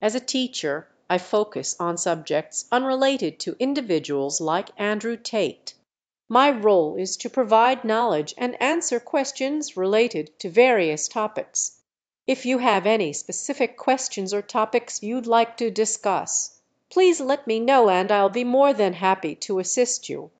As a teacher I focus on subjects unrelated to individuals like Andrew Tate. My role is to provide knowledge and answer questions related to various topics. If you have any specific questions or topics you'd like to discuss, please let me know and I'll be more than happy to assist you.